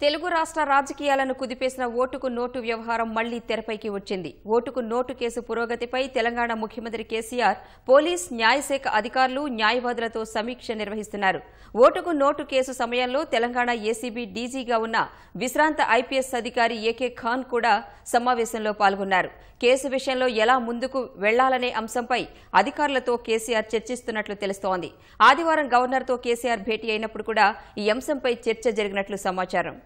తెలుగు రాష్ట్ర రాజకీయాలను కుదిపేసిన ఓటుకు నోటు వ్యవహారం మళ్ళీ తెరపైకి వచ్చింది. ఓటుకు నోటు కేసు పురోగతిపై తెలంగాణ ముఖ్యమంత్రి కేసీఆర్ పోలీస్ న్యాయశాఖ అధికారులు న్యాయవాదులతో సమీక్ష నిర్వహిస్తున్నారు. ఓటుకు నోటు కేసు సమయంలో తెలంగాణ ఏసీబీ డీజీగా ఉన్న విశ్రాంత ఐపీఎస్ అధికారి ఏకే ఖాన్ కూడా సమావేశంలో పాల్గొన్నారు. కేసు విషయంలో ఎలా ముందుకు వెళ్ళాలనే అంశంపై అధికారులతో కేసీఆర్ చర్చిస్తున్నట్లు తెలుస్తోంది. ఆదివారం గవర్నర్తో కేసీఆర్ భేటీ అయినప్పుడు కూడా ఈ అంశంపై చర్చ జరిగినట్లు సమాచారం.